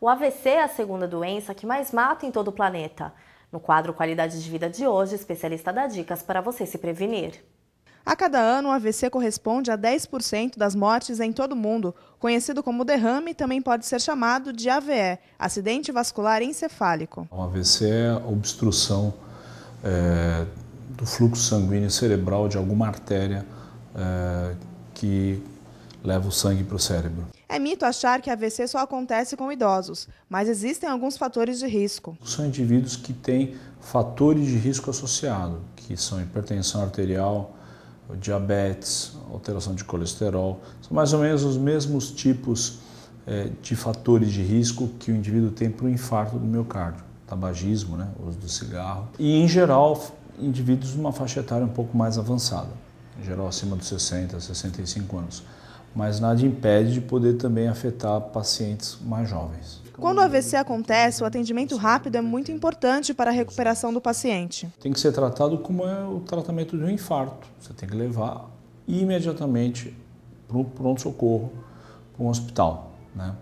O AVC é a segunda doença que mais mata em todo o planeta. No quadro Qualidade de Vida de hoje, especialista dá dicas para você se prevenir. A cada ano, o AVC corresponde a 10% das mortes em todo o mundo. Conhecido como derrame, também pode ser chamado de AVE, acidente vascular encefálico. O AVC é obstrução é, do fluxo sanguíneo cerebral de alguma artéria é, que leva o sangue para o cérebro. É mito achar que AVC só acontece com idosos, mas existem alguns fatores de risco. São indivíduos que têm fatores de risco associado, que são hipertensão arterial, diabetes, alteração de colesterol. São mais ou menos os mesmos tipos é, de fatores de risco que o indivíduo tem para o infarto do miocárdio, tabagismo, né, uso do cigarro. E, em geral, indivíduos de uma faixa etária um pouco mais avançada, em geral acima dos 60, 65 anos mas nada impede de poder também afetar pacientes mais jovens. Quando o AVC acontece, o atendimento rápido é muito importante para a recuperação do paciente. Tem que ser tratado como é o tratamento de um infarto. Você tem que levar imediatamente para o pronto-socorro, para um hospital. Né?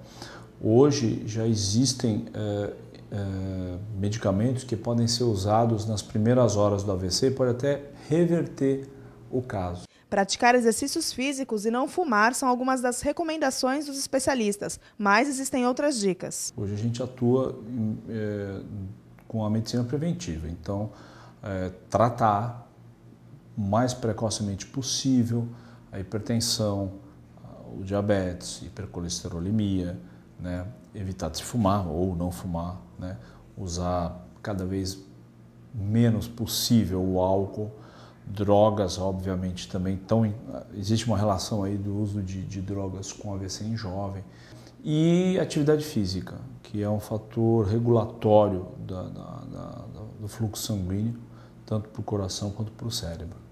Hoje já existem é, é, medicamentos que podem ser usados nas primeiras horas do AVC e pode até reverter o caso. Praticar exercícios físicos e não fumar são algumas das recomendações dos especialistas, mas existem outras dicas. Hoje a gente atua é, com a medicina preventiva, então é, tratar o mais precocemente possível a hipertensão, o diabetes, hipercolesterolemia, né? evitar de fumar ou não fumar, né? usar cada vez menos possível o álcool Drogas, obviamente, também estão. Existe uma relação aí do uso de, de drogas com AVC em jovem. E atividade física, que é um fator regulatório da, da, da, do fluxo sanguíneo, tanto para o coração quanto para o cérebro.